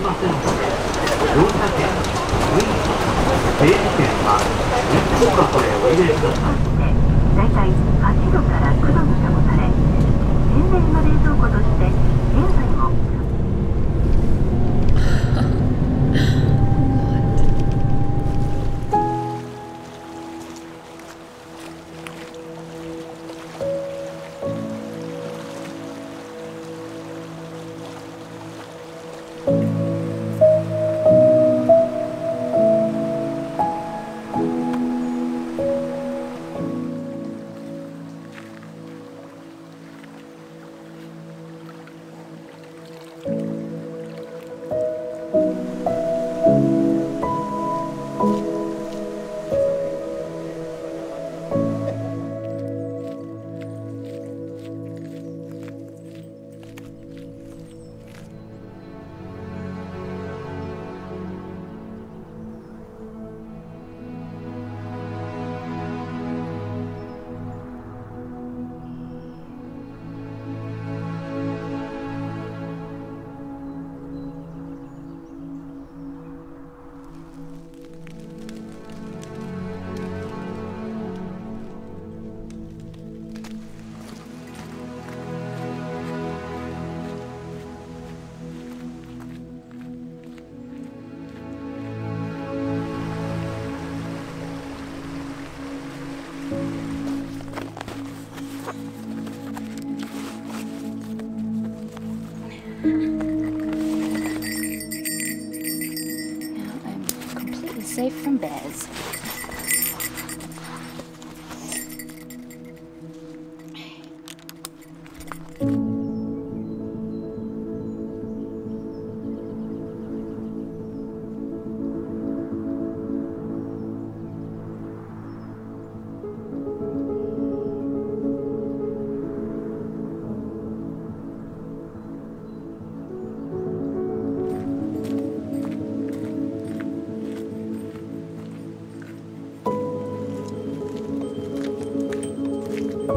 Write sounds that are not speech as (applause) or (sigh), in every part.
ません。ので乗車券運賃整理券は運行箱へお入れください大体8度から9度に保たれ天然の冷蔵庫として safe from bears.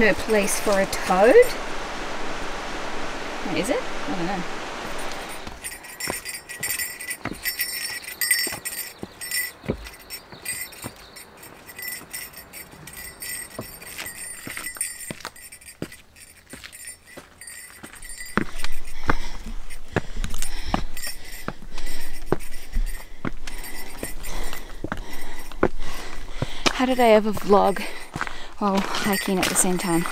no place for a toad. Is it? I don't know. How did I ever vlog while hiking at the same time?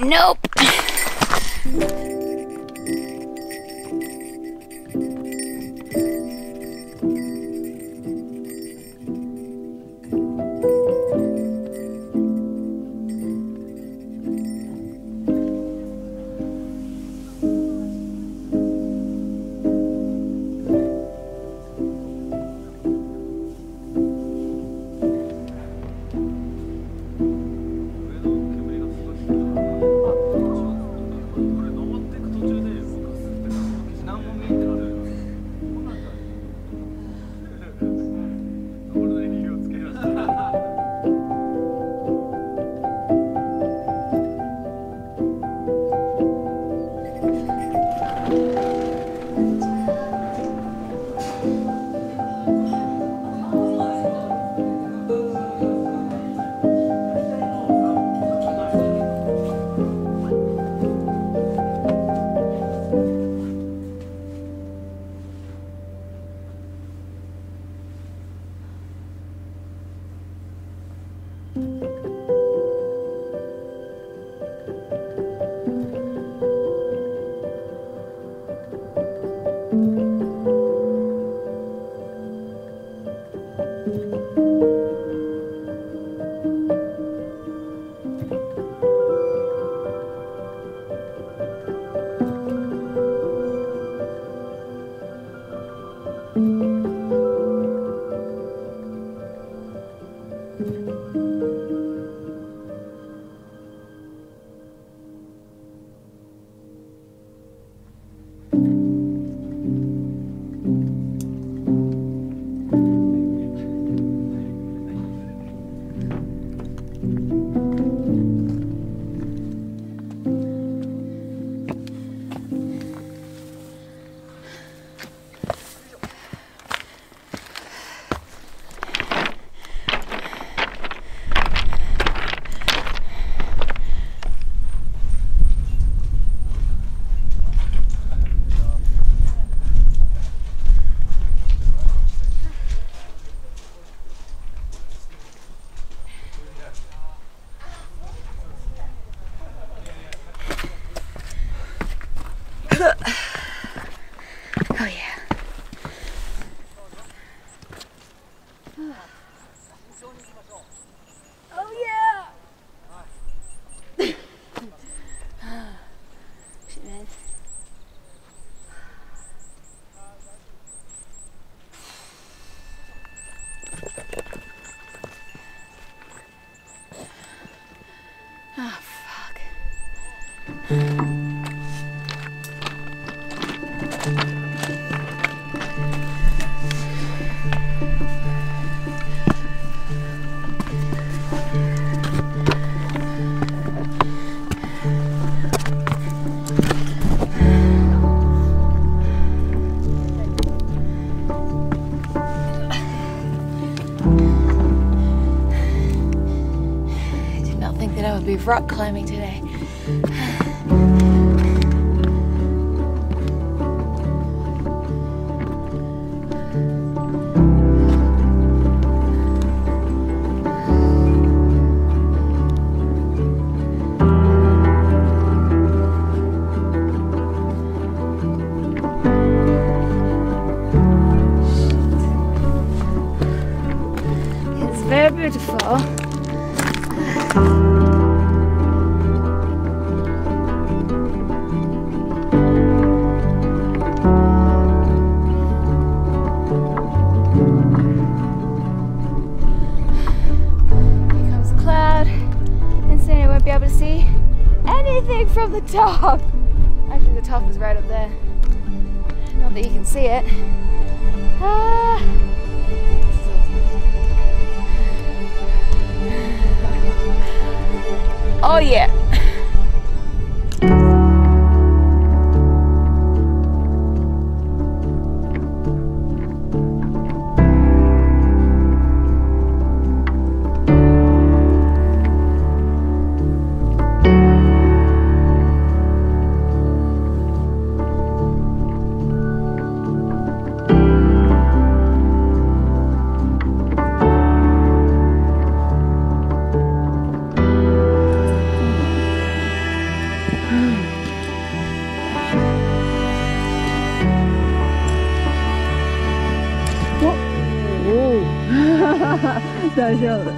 Nope. Oh yeah. Oh yeah. (laughs) be rock climbing today. It's very beautiful. Anything from the top. Actually, the top is right up there. Not that you can see it. Ah. Oh yeah. 搞笑的。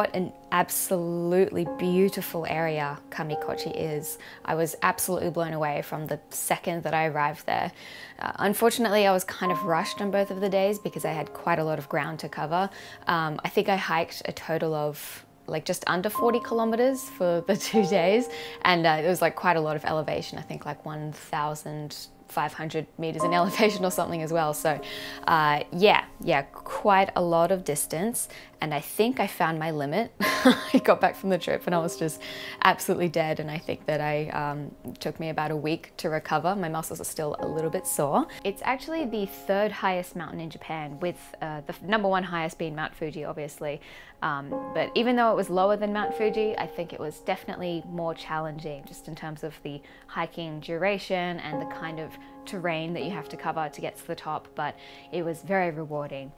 what an absolutely beautiful area Kamikochi is. I was absolutely blown away from the second that I arrived there. Uh, unfortunately, I was kind of rushed on both of the days because I had quite a lot of ground to cover. Um, I think I hiked a total of like just under 40 kilometers for the (laughs) two days, and uh, it was like quite a lot of elevation. I think like 1500 meters in (laughs) elevation or something as well. So, uh, yeah, yeah, quite a lot of distance. And I think I found my limit. (laughs) I got back from the trip and I was just absolutely dead. And I think that I um, took me about a week to recover. My muscles are still a little bit sore. It's actually the third highest mountain in Japan, with uh, the number one highest being Mount Fuji, obviously. Um, but even though it was lower than Mount Fuji, I think it was definitely more challenging just in terms of the hiking duration and the kind of terrain that you have to cover to get to the top. But it was very rewarding.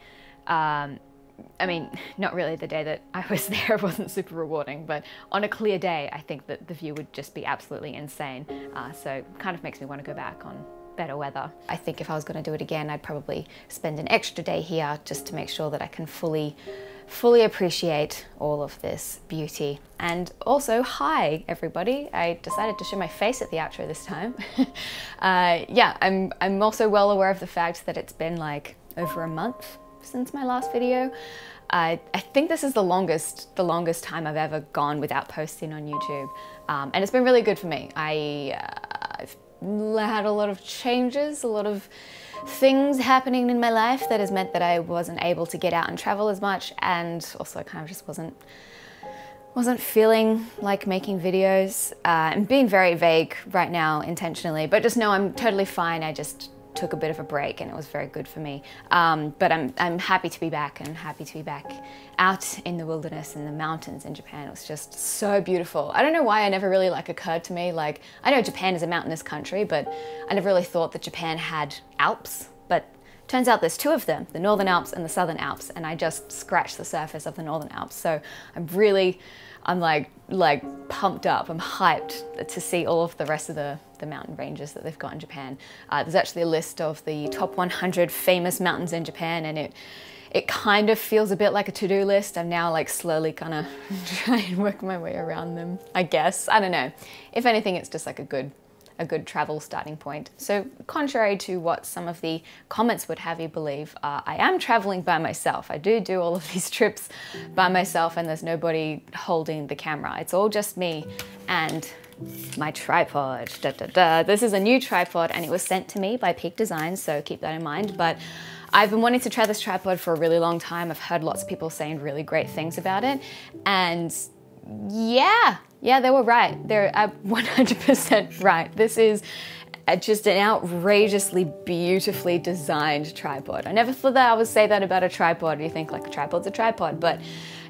Um, I mean, (laughs) not really the day that I (laughs) was there wasn't super rewarding, but on a clear day, I think that the view would just be absolutely insane. Uh, so kind of makes me want to go back on better weather. I think if I was going to do it again, I'd probably spend an extra day here just to make sure that I can fully fully appreciate all of this beauty. And also, hi everybody. I decided to show my face at the outro this time. (laughs) uh, yeah, I'm, I'm also well aware of the fact that it's been like over a month since my last video. Uh, I think this is the longest, the longest time I've ever gone without posting on YouTube. Um, and it's been really good for me. I, uh, I've had a lot of changes, a lot of things happening in my life that has meant that I wasn't able to get out and travel as much and also kind of just wasn't wasn't feeling like making videos. Uh, I'm being very vague right now intentionally, but just know I'm totally fine. I just took a bit of a break and it was very good for me. Um, but I'm, I'm happy to be back and happy to be back out in the wilderness and the mountains in Japan. It was just so beautiful. I don't know why it never really like occurred to me. Like I know Japan is a mountainous country, but I never really thought that Japan had Alps. But turns out there's two of them, the Northern Alps and the Southern Alps, and I just scratched the surface of the Northern Alps. So I'm really, I'm like, like pumped up. I'm hyped to see all of the rest of the, the mountain ranges that they've got in Japan. Uh, there's actually a list of the top 100 famous mountains in Japan, and it it kind of feels a bit like a to-do list. I'm now like slowly kind of trying to work my way around them, I guess. I don't know. If anything, it's just like a good a good travel starting point. So contrary to what some of the comments would have you believe, uh, I am traveling by myself. I do do all of these (laughs) trips by myself and there's nobody holding the camera. It's all just me and my tripod. Da, da, da. This is a new tripod and it was sent to me by Peak Design, so keep that in mind. But I've been wanting to try this tripod for a really long time. I've heard lots of people saying really great things about it. And yeah, yeah, they were right. They're uh, (laughs) 100% right. This is uh, just an outrageously beautifully designed tripod. I never thought that I would say that about a tripod. You think like a tripod's a tripod, but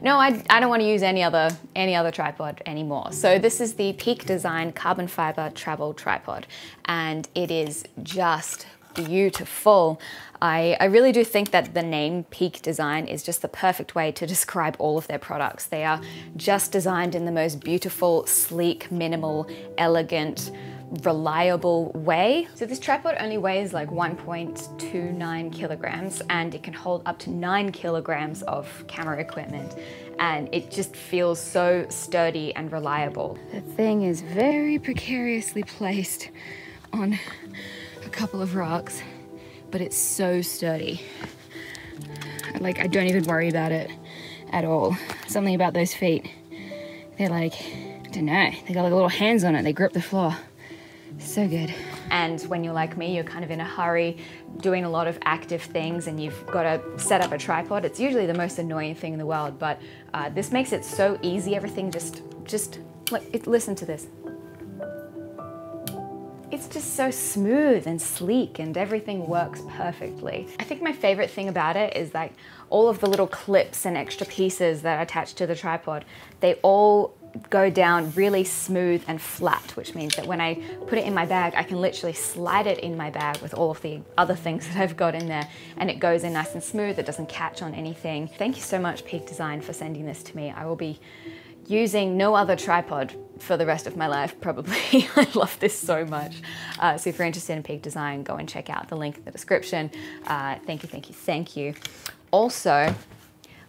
no, I, I don't want to use any other any other tripod anymore. So this is the Peak Design carbon fiber travel tripod, and it is just beautiful. I, I, really do think that the name Peak Design is just the perfect way to (laughs) describe all of their products. They are just designed in the most beautiful, sleek, minimal, elegant, reliable way. So this tripod only weighs like 1.29 kilograms and it can hold up to nine kilograms of camera equipment and it just feels so sturdy and reliable. The thing is very precariously placed on a couple of rocks but it's so sturdy. Like, I don't even worry about it at all. Something about those feet. They're like, I don't know, they got like little hands on it, they grip the floor. So good. And when you're like me, you're kind of in a hurry, doing a lot of active things, and you've got to set up a tripod. It's usually the most annoying thing in the world, but uh, this makes it so easy. Everything just, just, listen to this it's just so smooth and sleek and everything works perfectly. I think my favorite thing about it is like all of the little clips and extra pieces that are attached to the tripod, they all go down really smooth and flat, which means that when I put it in my bag, I can literally slide it in my bag with all of the other things (laughs) that I've got in there and it goes in nice and smooth, it doesn't catch on anything. Thank you so much Peak Design for sending this to me. I will be using no other tripod for the rest of my life, probably. (laughs) I love this so much. Uh, so if you're interested in Peak Design, go and check out the link in the description. Uh, thank you, thank you, thank you. Also,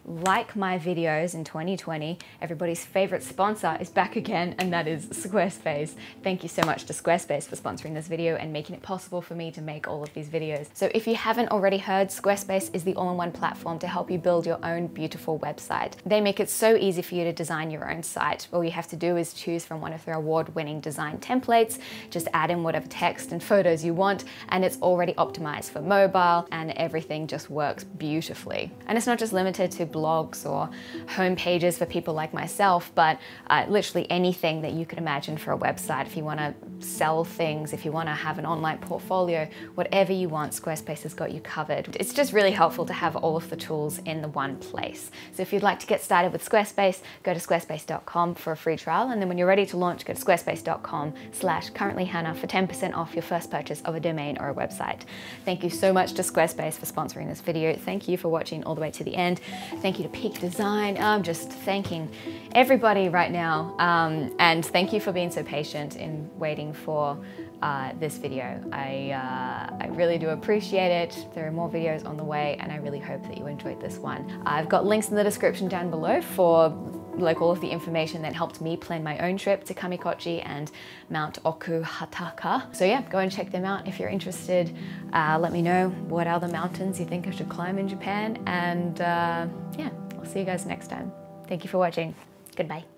like my videos in 2020, everybody's favorite sponsor is back again, and that is Squarespace. Thank you so much to Squarespace for sponsoring this video and making it possible for me to make all of these videos. So if you haven't already heard, Squarespace is the all-in-one platform to help you build your own beautiful website. They make it so easy for you to design your own site. All you have to do is choose from one of their award-winning design templates, just add in whatever text and photos you want, and it's already optimized for mobile, and everything just works beautifully. And it's not just limited to blogs or home pages for people like myself, but uh, literally anything that you could imagine for a website. If you want to sell things, if you want to have an online portfolio, whatever you want, Squarespace has got you covered. It's just really helpful to have all of the tools in the one place. So if you'd like to get started with Squarespace, go to squarespace.com for a free trial. And then when you're ready to launch, go to squarespace.com slash currently Hannah for 10% off your first purchase of a domain or a website. Thank you so much to Squarespace for sponsoring this video. Thank you for watching all the way to the end. Thank you to Peak Design. I'm just thanking everybody right now. Um, and thank you for being so patient in waiting for uh, this video. I, uh, I really do appreciate it. There are more videos on the way and I really hope that you enjoyed this one. I've got links in the description down below for like all of the information that helped me plan my own trip to Kamikochi and Mount Oku Hotaka. So yeah, go and check them out if you're interested. Uh, let me know what other mountains you think I should climb in Japan and uh, yeah, I'll see you guys next time. Thank you for watching. Goodbye.